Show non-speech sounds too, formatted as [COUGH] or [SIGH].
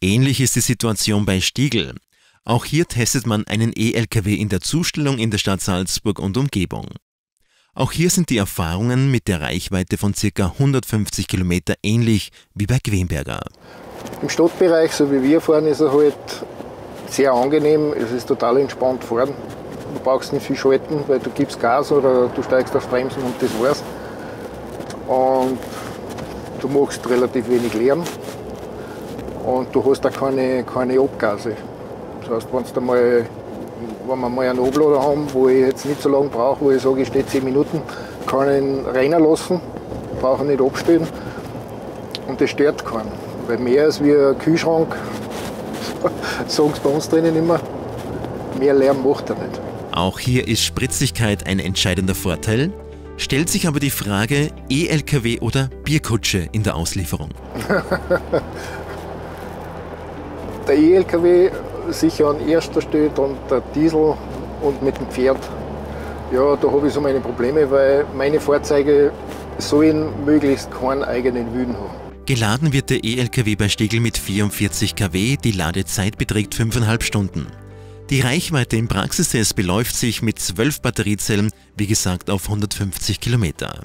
Ähnlich ist die Situation bei Stiegel. Auch hier testet man einen E-Lkw in der Zustellung in der Stadt Salzburg und Umgebung. Auch hier sind die Erfahrungen mit der Reichweite von ca. 150 Kilometer ähnlich wie bei Quenberger. Im Stadtbereich, so wie wir fahren, ist er halt sehr angenehm. Es ist total entspannt fahren. Du brauchst nicht viel schalten, weil du gibst Gas oder du steigst auf Bremsen und das war's. Und du machst relativ wenig Lärm und du hast auch keine, keine Abgase. Das heißt, wenn, du mal, wenn wir mal einen Oblader haben, wo ich jetzt nicht so lange brauche, wo ich sage, ich stehe 10 Minuten, kann ich ihn rennen lassen, brauche nicht abstellen und das stört keinen. Weil mehr als wie ein Kühlschrank, [LAUGHS] sagen sie bei uns drinnen immer, mehr Lärm macht er nicht. Auch hier ist Spritzigkeit ein entscheidender Vorteil. Stellt sich aber die Frage, E-Lkw oder Bierkutsche in der Auslieferung? [LAUGHS] der E-Lkw sicher an erster Stelle, dann der Diesel und mit dem Pferd. Ja, da habe ich so meine Probleme, weil meine Fahrzeuge sollen möglichst keinen eigenen Wüden haben. Geladen wird der E-Lkw bei Stegel mit 44 kW, die Ladezeit beträgt 5,5 Stunden. Die Reichweite im Praxistest beläuft sich mit 12 Batteriezellen, wie gesagt, auf 150 Kilometer.